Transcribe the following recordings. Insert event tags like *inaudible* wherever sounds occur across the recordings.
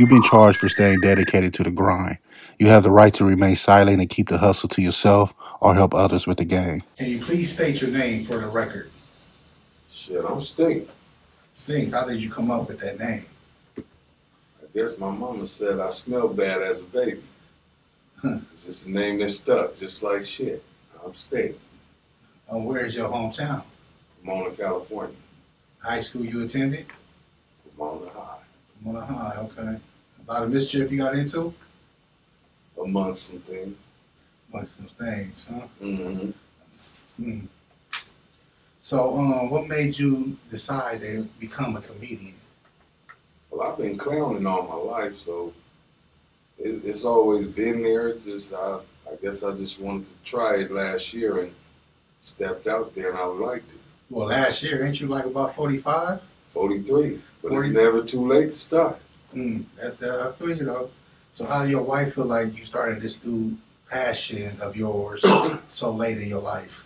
You've been charged for staying dedicated to the grind. You have the right to remain silent and keep the hustle to yourself or help others with the game. Can you please state your name for the record? Shit, I'm Stynk. Stynk, how did you come up with that name? I guess my mama said I smelled bad as a baby. Huh. It's just a name that stuck, just like shit. I'm Stynk. Uh, where's your hometown? Pomona, California. High school you attended? Pomona High. Pomona High, okay. A lot of mischief you got into? Amongst some things. Amongst some things, huh? Mm-hmm. Hmm. So, um, what made you decide to become a comedian? Well, I've been clowning all my life, so it, it's always been there. Just I, I guess I just wanted to try it last year and stepped out there and I liked it. Well, last year, ain't you like about 45? 43, but 40. it's never too late to start. Mm, that's that. I feel you though. So, how do your wife feel like you started this new passion of yours *coughs* so late in your life?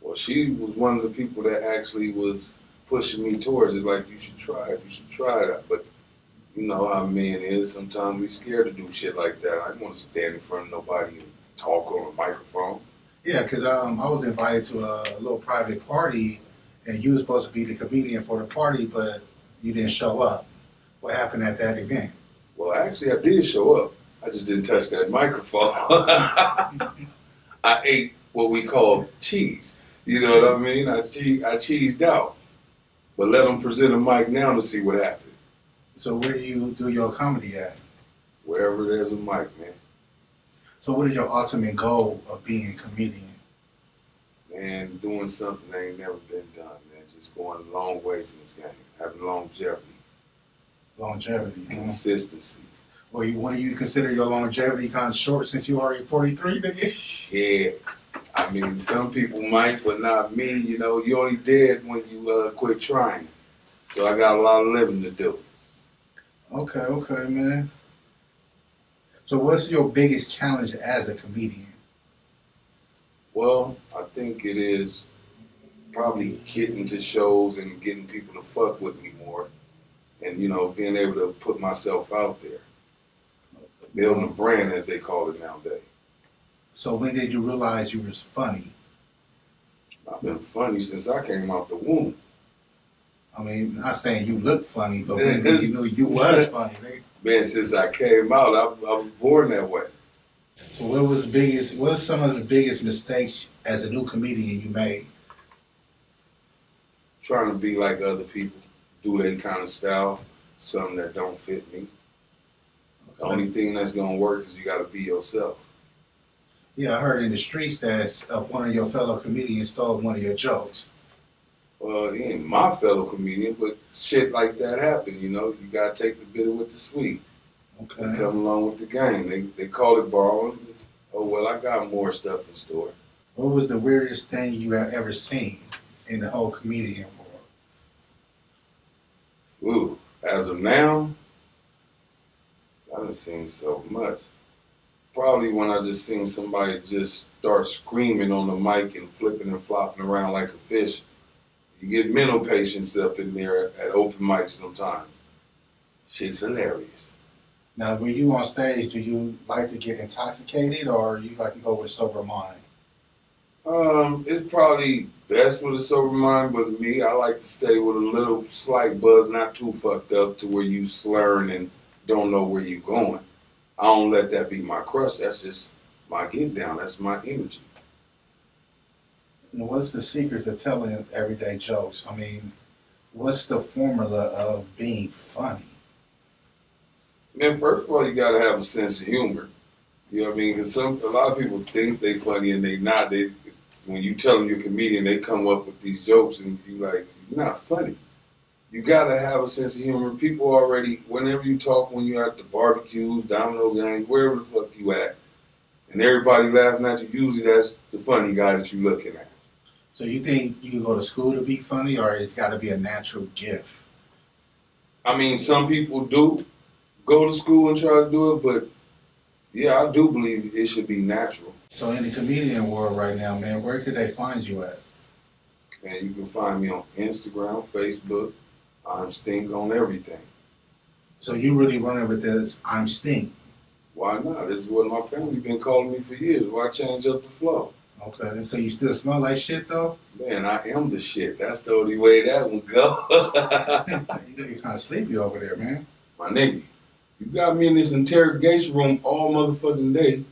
Well, she was one of the people that actually was pushing me towards it. Like, you should try it. You should try it. But you know how men is. Sometimes we scared to do shit like that. I didn't want to stand in front of nobody and talk on a microphone. Yeah, because um, I was invited to a little private party, and you were supposed to be the comedian for the party, but you didn't show up. What happened at that event? Well, actually, I did show up. I just didn't touch that microphone. *laughs* I ate what we call cheese. You know what I mean? I, che- I cheesed out. But let them present a mic now to see what happened. So, where do you do your comedy at? Wherever there's a mic, man. So, what is your ultimate goal of being a comedian? Man, doing something that ain't never been done, man. Just going long ways in this game. Having longevity, Longevity. huh? consistency. Well, you, what do you consider your longevity kind of short since you already 43? nigga? Yeah. I mean, some people might, but not me. You know, you only dead when you uh, quit trying. So I got a lot of living to do. Okay, okay, man. So, what's your biggest challenge as a comedian? Well, I think it is probably getting to shows and getting people to fuck with me more, and you know, being able to put myself out there, building a brand as they call it nowadays. So, when did you realize you was funny? I've been funny since I came out the womb. I mean, not saying you look funny, but when did you *laughs* know you was funny? nigga? Man, since I came out, I, I was born that way. So, what was the biggest? What was some of the biggest mistakes as a new comedian you made? Trying to be like other people, do their kind of style, something that don't fit me. The only thing that's gonna work is you got to be yourself. Yeah, I heard in the streets that uh, one of your fellow comedians stole one of your jokes. Well, he ain't my fellow comedian, but shit like that happen. You know, you gotta take the bitter with the sweet. Okay. and come along with the game. They they call it borrowing. Oh well, I got more stuff in store. What was the weirdest thing you have ever seen in the whole comedian world? Ooh, as of now, I done seen so much. Probably when I just seen somebody just start screaming on the mic and flipping and flopping around like a fish. You get mental patients up in there at open mics sometimes. Shit's hilarious. Now, when you on stage, do you like to get intoxicated or you like to go with sober mind? Um, it's probably best what a sober mind, but me, I like to stay with a little slight buzz, not too fucked up to where you slurring and don't know where you're going. I don't let that be my crush. That's just my get down. That's my energy. What's the secret to telling everyday jokes? I mean, what's the formula of being funny? Man, first of all, you gotta have a sense of humor. You know what I mean? Because some a lot of people think they're funny and they're not. They when you tell them you're a comedian, they come up with these jokes and you like you're not funny. You gotta have a sense of humor. People already, whenever you talk, when you're at the barbecues, domino games, wherever the fuck you at, and everybody laughing at you, usually that's the funny guy that you're looking at. So you think you can go to school to be funny or it's got to be a natural gift? I mean, some people do go to school and try to do it, but yeah, I do believe it should be natural. So in the comedian world right now, man, where could they find you at? And you can find me on Instagram, Facebook. I'm Stynk on everything. So you really running with this I'm Stynk. Why not? This is what my family been calling me for years. Why change up the flow? Okay. So you still smell like shit though? Man, I am the shit. That's the only way that one go. *laughs* you know you're kind of sleepy over there, man. my nigga, you got me in this interrogation room all motherfucking day.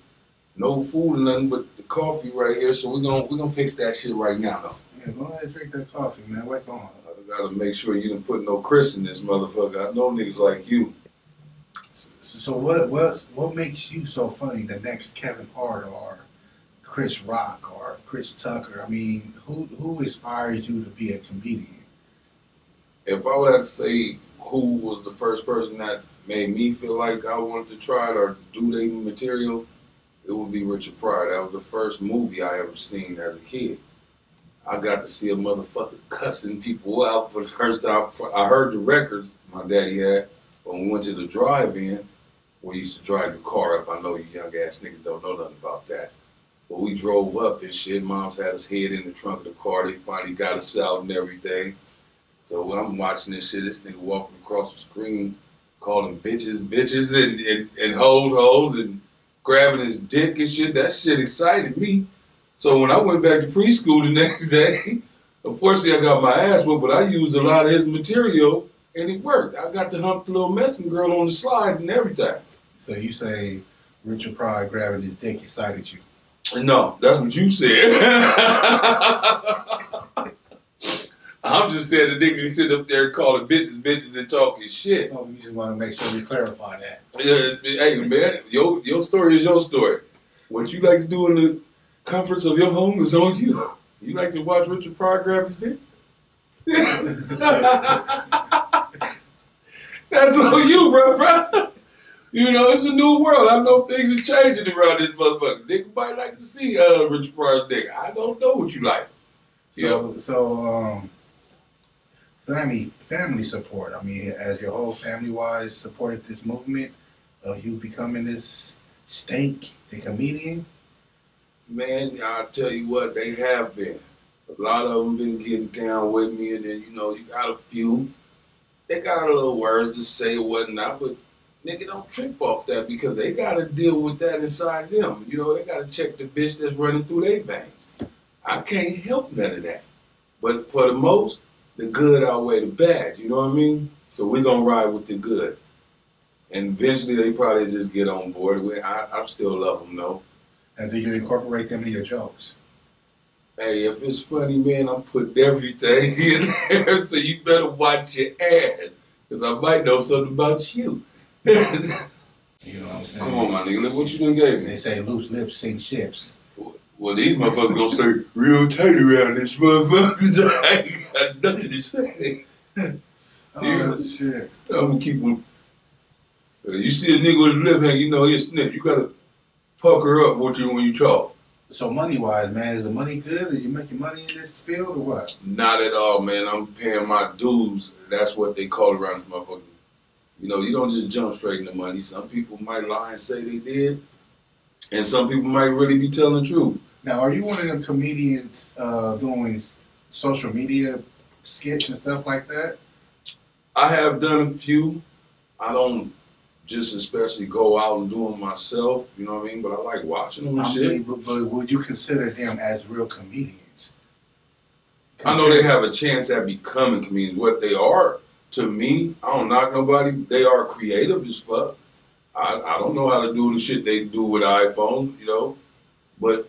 No food or nothing but the coffee right here. So we're gonna we gonna fix that shit right now though. Yeah, go ahead and drink that coffee, man. Wait on. I gotta make sure you didn't put no Chris in this motherfucker. I know niggas like you. So, so what what's what makes you so funny? The next Kevin Hart or Chris Rock or Chris Tucker? I mean, who who inspires you to be a comedian? If I would have to say who was the first person that made me feel like I wanted to try it or do their material, it would be Richard Pryor. That was the first movie I ever seen as a kid. I got to see a motherfucker cussing people out for the first time. I heard the records my daddy had when we went to the drive-in. We used to drive your car up. I know you young ass niggas don't know nothing about that. But we drove up and shit. Mom's had us head in the trunk of the car. They finally got us out and everything. So I'm watching this shit, this nigga walking across the screen, calling bitches, bitches, and, and, and hoes, hoes, and grabbing his dick and shit. That shit excited me. So when I went back to preschool the *laughs* next day, unfortunately I got my ass whooped, but I used a lot of his material and it worked. I got to hump the little messing girl on the slides and everything. So you say Richard Pryor grabbing his dick excited you? No, that's what you said. *laughs* I'm just saying the nigga sit up there calling bitches bitches and talking shit. Oh, we just want to make sure we clarify that. Yeah, hey man, your your story is your story. What you like to do in the comforts of your home is on you. You like to watch Richard Pryor grab his dick? *laughs* That's on you, bro, bro. You know, it's a new world. I know things are changing around this motherfucker. Nigga might like to see uh, Richard Pryor's dick. I don't know what you like. So, so um, family family support. I mean, as your whole family wise supported this movement of you becoming this stank, the comedian. Man, I'll tell you what, they have been. A lot of them been getting down with me, and then you know you got a few. They got a little words to say or whatnot, but nigga don't trip off that because they got to deal with that inside them. You know, they got to check the bitch that's running through their veins. I can't help none of that. But for the most, the good outweigh the bad. You know what I mean? So we're gonna ride with the good, and eventually they probably just get on board. with I, I still love them though. And do you incorporate them in your jokes? Hey, if it's funny, man, I'm putting everything *laughs* in there, so you better watch your ass, because I might know something about you. *laughs* You know what I'm saying? Come on, my nigga, look what you done gave me. They say loose lips sink ships. Well, these motherfuckers gonna stay real tight around this motherfucker. *laughs* I ain't got nothing to say. Oh shit! I'm gonna keep them. Uh, you see a nigga with his lip hanging, you know he a snitch. You gotta pucker up what you when you talk. So money wise, man, is the money good? Are you making money in this field or what? Not at all, man. I'm paying my dues. That's what they call around this motherfucker. You know, you don't just jump straight into money. Some people might lie and say they did, and some people might really be telling the truth. Now, are you one of them comedians uh, doing social media skits and stuff like that? I have done a few. I don't just especially go out and do them myself, you know what I mean? But I like watching them and I shit. mean, but, but would you consider them as real comedians? I know they have a chance at becoming comedians. What they are, to me, I don't knock nobody. They are creative as fuck. I, I don't know how to do the shit they do with iPhones, you know. But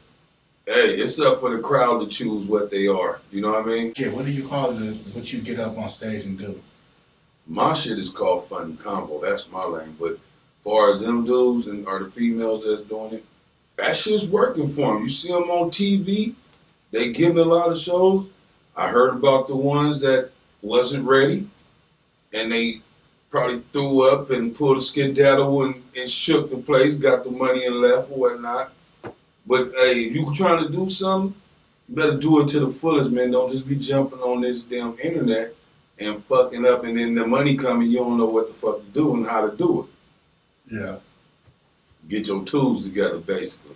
hey, it's up for the crowd to choose what they are. You know what I mean? Yeah, what do you call it? What you get up on stage and do? My shit is called funny combo. That's my lane. But far as them dudes and or the females that's doing it, that shit's working for them. You see them on TV, they getting a lot of shows. I heard about the ones that wasn't ready, and they probably threw up and pulled a skedaddle and, and shook the place, got the money and left or whatnot. But hey, if you trying to do something, you better do it to the fullest, man. Don't just be jumping on this damn internet and fucking up, and then the money coming, you don't know what the fuck to do and how to do it. Yeah. Get your tools together, basically.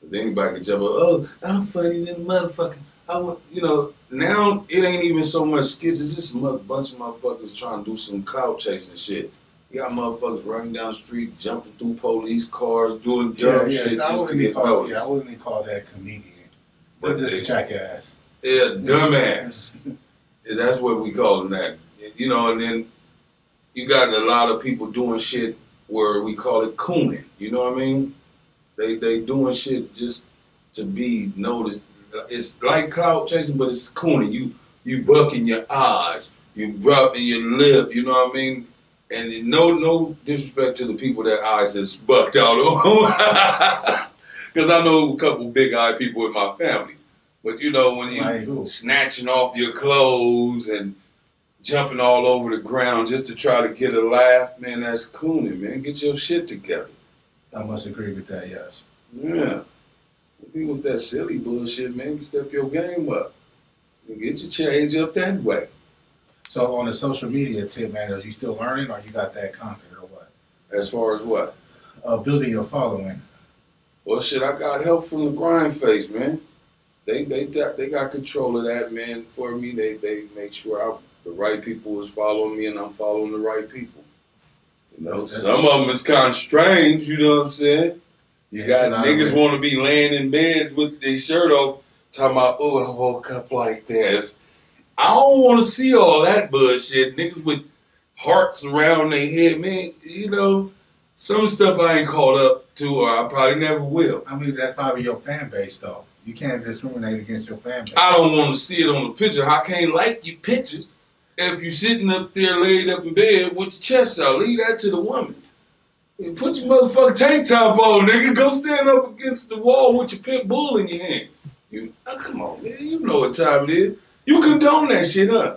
Because anybody can jump up, oh, I'm funny than a motherfucker. I want, you know, now it ain't even so much skits. It's just a bunch of motherfuckers trying to do some clout chasing shit. You got motherfuckers running down the street, jumping through police cars, doing dumb yeah, shit yeah, I just to get call, noticed. yeah, I wouldn't even call that comedian. But just a jackass. Yeah, dumbass. *laughs* That's what we call them that. You know, and then you got a lot of people doing shit where we call it cooning. You know what I mean? They they doing shit just to be noticed. It's like cloud chasing, but it's cooning. You you bucking your eyes, you dropping your lip. You know what I mean? And no no disrespect to the people that eyes is bucked out on, *laughs* because I know a couple big eye people in my family. But you know when you snatching off your clothes and jumping all over the ground just to try to get a laugh, man, that's cooning, man. Get your shit together. I must agree with that, yes. Yeah. Be with that silly bullshit, man. Step your game up. And get your change up that way. So on the social media tip, man, are you still learning or you got that conquered or what? As far as what? Uh, building your following. Well, shit, I got help from the GrindFace, man. They they got- they got control of that, man. For me, they they make sure I, the right people is following me, and I'm following the right people. You know, That's- some of them is kind of strange. You know what I'm saying? You Yeah, got niggas want to be laying in beds with their shirt off, talking about, oh, I woke up like this. I don't want to see all that bullshit. Niggas with hearts around their head, man. You know, some stuff I ain't caught up to, or I probably never will. I mean, that's probably your fan base, though. You can't discriminate against your fan base. I don't want to see it on the picture. I can't like your pictures if you're sitting up there laid up in bed with your chest out. Leave that to the women. And put your motherfucking tank top on, nigga. Go stand up against the wall with your pit bull in your hand. You, oh, come on, man. You know what time it is. You condone that shit, huh?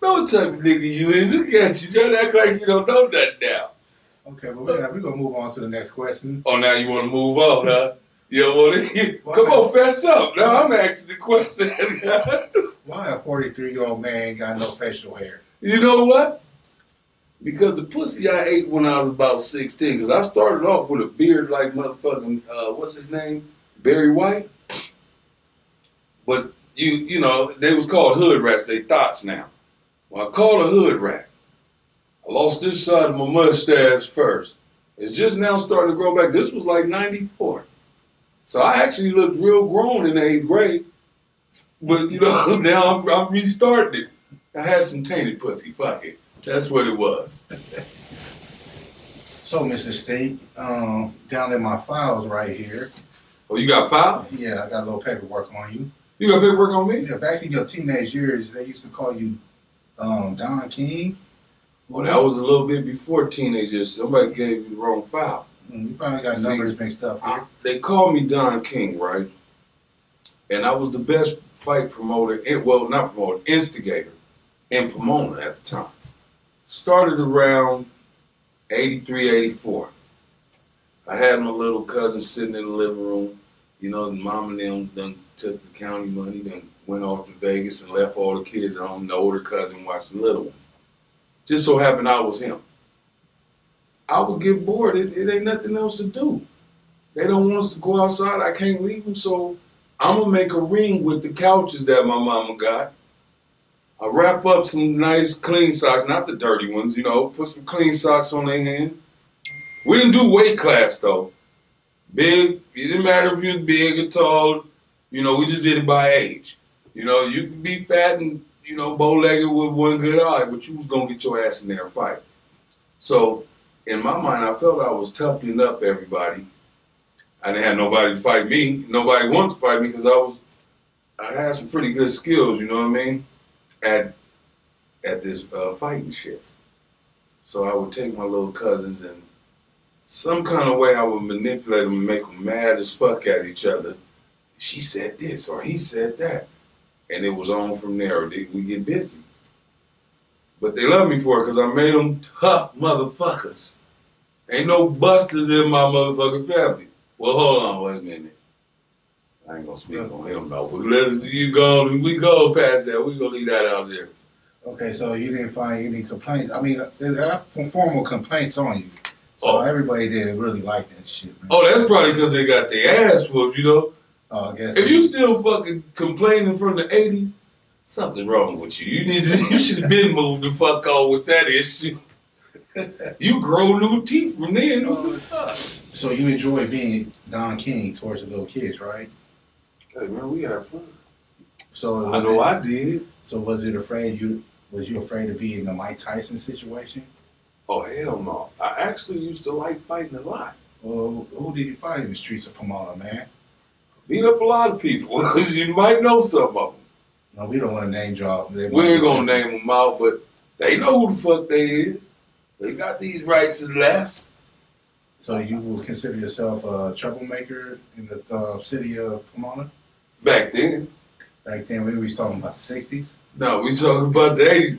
No type of nigga you is. Look at you. Trying to act like you don't know nothing now. Okay, but we're, we're going to move on to the next question. Oh, now you want to move on, huh? You want to? *laughs* Come on, fess up. Now I'm asking the question. *laughs* Why a 43 year old man got no facial hair? You know what? Because the pussy I ate when I was about 16, because I started off with a beard like motherfucking, uh, what's his name? Barry White. But you, you know, they was called hood rats, they thoughts now. Well, I called a hood rat. I lost this side of my mustache first. It's just now starting to grow back. This was like 94. So I actually looked real grown in eighth grade. But, you know, *laughs* now I'm, I'm restarting it. I had some tainted pussy. Fuck it. That's what it was. So, Mr. State, um, down in my files right here, Oh, you got files? yeah, I got a little paperwork on you. You got paperwork on me? Yeah, back in your teenage years, they used to call you um, Don King. Well, that was a little bit before teenage years. Somebody gave you the wrong file. Mm, You probably got See, numbers mixed up here. They called me Don King, right? And I was the best fight promoter, eh, well, not promoter, instigator in Pomona at the time. Started around 83, 84. I had my little cousin sitting in the living room. You know, mom and them done took the county money, then went off to Vegas and left all the kids at home. The older cousin watched the little one. Just so happened I was him. I would get bored. It, it ain't nothing else to do. They don't want us to go outside. I can't leave them, so I'm gonna make a ring with the couches that my mama got. I wrap up some nice clean socks, not the dirty ones, you know. Put some clean socks on their hand. We didn't do weight class though. Big, it didn't matter if you was big or tall. You know, we just did it by age. You know, you could be fat and you know bow-legged with one good eye, but you was gonna get your ass in there and fight. So, in my mind, I felt I was toughening up everybody. I didn't have nobody to fight me. Nobody wanted to fight me because I was, I had some pretty good skills. You know what I mean? At, at this uh, fighting shit. So I would take my little cousins and some kind of way I would manipulate them and make them mad as fuck at each other. She said this or he said that, and it was on from there. They, we get busy. But they love me for it because I made them tough motherfuckers. Ain't no busters in my motherfucking family. Well, hold on, wait a minute. I ain't gonna speak on him though. But let's you go. We go past that. We gonna leave that out there. Okay, so you didn't find any complaints. I mean, there are formal complaints on you. So Oh. everybody didn't really like that shit, man. Oh, that's probably because they got their ass whooped. You know, Oh, I guess. If you still fucking complaining from the eighties, something wrong with you. You need to. *laughs* You should have been moved the fuck on with that issue. *laughs* You grow new teeth from then. What the uh, fuck? so you enjoy being Don King towards the little kids, right? Hey man, we had fun. So I know it- I did. So was it afraid you? Was you afraid to be in the Mike Tyson situation? Oh hell no! I actually used to like fighting a lot. Well, who did you fight in the streets of Pomona, man? Beat up a lot of people. *laughs* you might know some of them. No, we don't want to name drop. We ain't gonna name them out, but they know who the fuck they is. They got these rights and lefts. So you will consider yourself a troublemaker in the uh, city of Pomona? Back then. Back then, we was talking about the '60s. No, we talking about the 80s,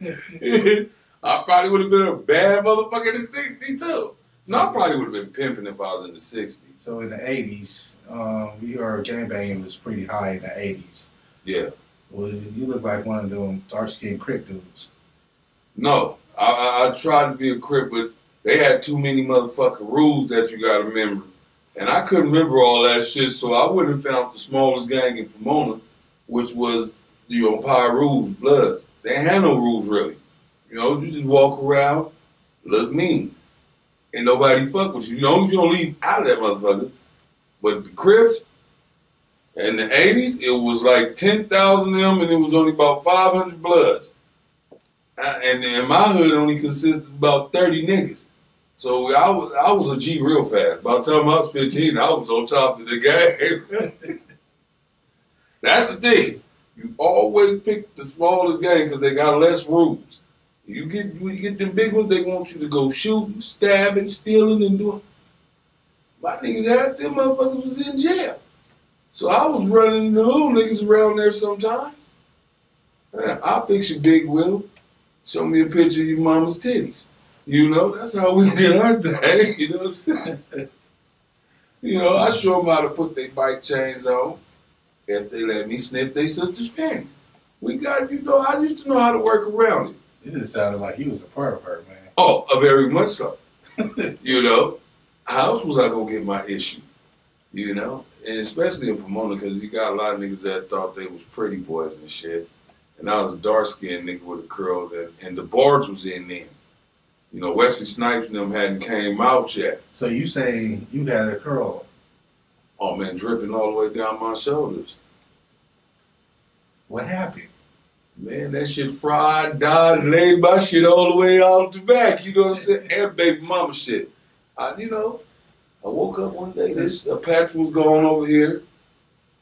motherfucker. *laughs* I probably would have been a bad motherfucker in the 60s, too. No, I probably would have been pimping if I was in the 60s. So in the '80s, um, heard gangbanging was pretty high in the '80s. Yeah. Well, you look like one of them dark skinned Crip dudes. No, I, I, I tried to be a crip, but they had too many motherfucking rules that you gotta remember. And I couldn't remember all that shit, so I wouldn't have found the smallest gang in Pomona, which was, you know, Pyru's Bloods. They had no rules really. You know, you just walk around, look mean. And nobody fuck with you. As long as you don't leave out of that motherfucker. But the Crips, in the 80s, it was like 10,000 of them, and it was only about 500 Bloods. Uh, and in my hood only consisted about 30 niggas. So I was I was a G real fast. By the time I was 15, I was on top of the game. *laughs* That's the thing. You always pick the smallest gang because they got less rules. You get when you get them big ones, they want you to go shooting, stabbing, stealing, and doing. My niggas had them motherfuckers was in jail. So I was running the little niggas around there sometimes. Man, I'll fix your big wheel. Show me a picture of your mama's titties. You know, that's how we *laughs* did our thing. *laughs* You know what I'm saying? you know, I show them how to put their bike chains on if they let me sniff their sister's panties. We got, you know, I used to know how to work around it. It just sounded like he was a part of her, man. Oh, uh, very much so. you know, how else was I gonna get my issue? You know, and especially in Pomona, because you got a lot of niggas that thought they was pretty boys and shit. And I was a dark skinned nigga with a curl, that, and the barge was in them. You know, Wesley Snipes and them hadn't came out yet. So you saying you had a curl? Oh man, dripping all the way down my shoulders. What happened? Man, that shit fried, died, laid my shit all the way out the back. You know what I'm saying? *laughs* And baby mama shit. I, you know, I woke up one day, this a patch was going over here.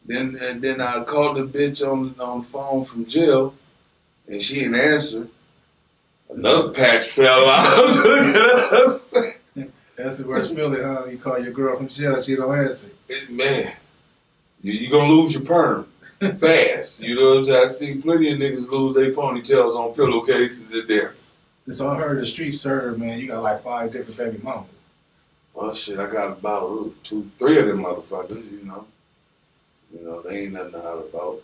Then and then I called the bitch on on the phone from jail, and she didn't answer. Another patch fell out. *laughs* That's the worst feeling, huh? You call your girl from jail, she don't answer. It- man, you you gonna lose your perm *laughs* fast. You know what I'm saying? I seen plenty of niggas lose their ponytails on pillowcases in there. So I heard the streets heard, man, you got like five different baby mamas. Well, shit, I got about ooh, two, three of them motherfuckers. You know, you know they ain't nothing to holler about.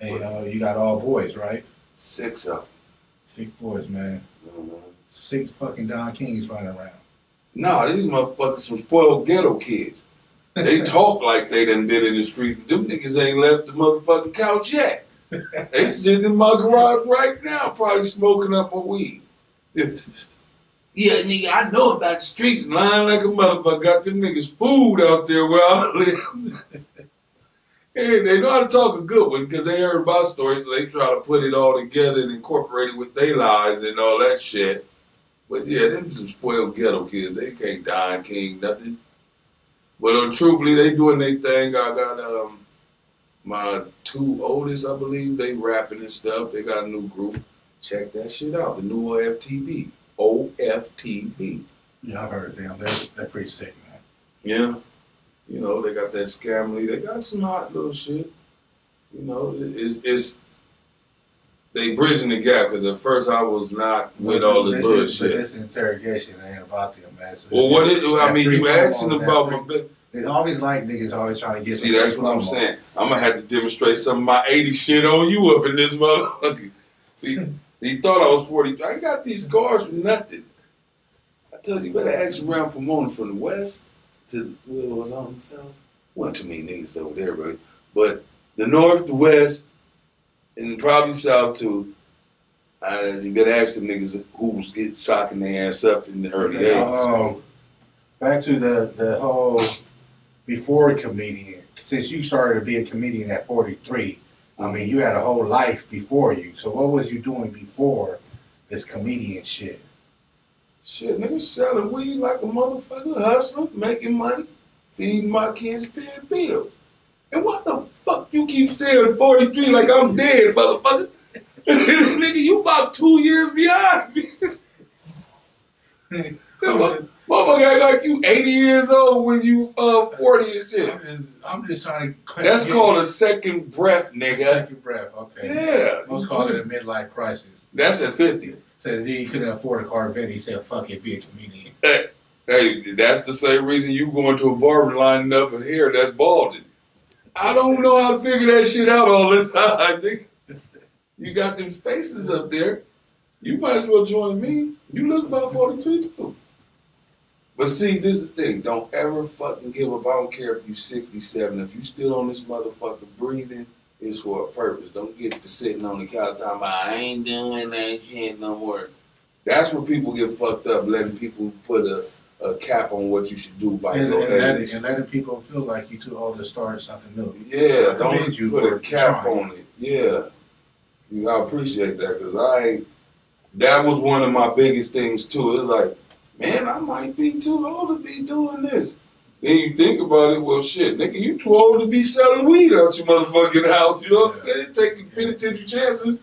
And uh, you got all boys, right? Six of them. Six boys, man. Mhm. Six fucking Don Kings running around. Nah, these motherfuckers some spoiled ghetto kids. They talk like they done been in the street. Them niggas ain't left the motherfucking couch yet. They sitting in my garage right now, probably smoking up a weed. *laughs* Yeah, nigga, I know about the streets, lying like a motherfucker. Got them niggas food out there where I live. *laughs* hey, they know how to talk a good one because they heard my story, so they try to put it all together and incorporate it with their lies and all that shit. But yeah, them some spoiled ghetto kids. They can't Don King nothing. But um, truthfully, they doing their thing. I got um my two oldest, I believe, they rapping and stuff. They got a new group. Check that shit out. The new OFTB. OFTB. Yeah, I heard them. They're, they're pretty sick, man. Yeah. You know, they got that scamly. They got some hot little shit. You know, it's it's they bridging the gap because at first I was not with all the This is- But bullshit. this interrogation ain't about them, man. So Well, what is? I mean, you asking about my. bu- They always like niggas always trying to get See, that's what I'm saying. I'm gonna have to demonstrate some of my 80 shit on you up in this motherfucker. *laughs* See, he thought I was 40. I got these scars for nothing. I told you, you better ask around Pomona from the west to what was on the south. Wasn't too many niggas over there, really. But the north, the west, and probably south too. I, you better ask them niggas who was get socking their ass up in the early eighties. um, back to the the whole before comedian. Since you started to be a comedian at 43, I mean, you had a whole life before you. So what was you doing before this comedian shit? Shit, niggas selling weed like a motherfucker, hustling, making money, feeding my kids, paying bills. And what the fuck you keep saying 43 like I'm dead, motherfucker? *laughs* Nigga, you about two years behind me. Come on. Motherfucker act like you 80 years old when you uh 40 and shit. I'm just, I'm just trying to. That's called a second breath, nigga. second breath. Okay. Yeah. Most call it a midlife crisis. That's at 50. Said he couldn't afford a car Corvette. He said, "Fuck it, be a comedian." Hey, that's the same reason you going to a barber lining up a hair that's balding. I don't know how to figure that shit out all this time. You got them spaces up there. You might as well join me. You look about 43 too. But see, this is the thing. Don't ever fucking give up. I don't care if you're 67. If you still on this motherfucker breathing, it's for a purpose. Don't get to sitting on the couch talking about, I ain't doing that shit no more. That's where people get fucked up, letting people put a, a cap on what you should do by And, your and, letting, age. and letting people feel like you too old to start something new. Yeah, I don't you put a cap trying. on it. Yeah, you, I appreciate that because I ain't. That was one of my biggest things too. It's like, man, I might be too old to be doing this. Then you think about it, well, shit, nigga, you too old to be selling weed out your motherfucking house. You know what I'm saying? Taking penitentiary chances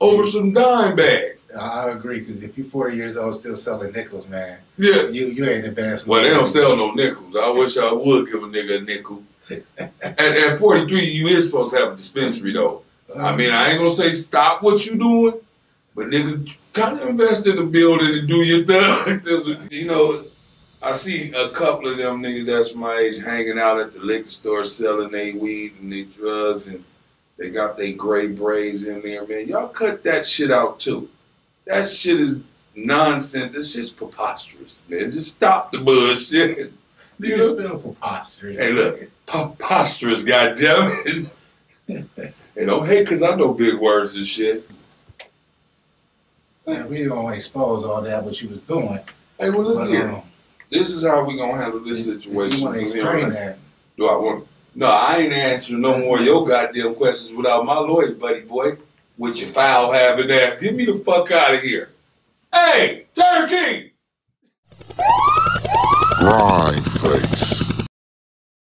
over some dime bags. I agree because if you're 40 years old still selling nickels, man, Yeah. you you ain't advanced. Well, they don't sell no nickels. I wish I would give a nigga a nickel. *laughs* at, at 43, you is supposed to have a dispensary though. I mean, I ain't gonna say stop what you doing, but nigga, kind of invest in the building and do your thing. *laughs* You know, I see a couple of them niggas that's my age hanging out at the liquor store selling their weed and their drugs, and they got their gray braids in there. Man, y'all cut that shit out too. That shit is nonsense. It's just preposterous, man. Just stop the bullshit. You know? spell preposterous. Hey, look. Preposterous, goddamn it. hey, don't hate because I know big words and shit. Man, we don't expose all that what you was doing. Hey, well, look But, here. um, This is how we gonna handle this situation you want from to here explain that. Do I want? No, I ain't answering no more of your goddamn questions without my lawyer, buddy boy, with your foul having ass. Get me the fuck out of here. Hey, Turkey! GrindFace.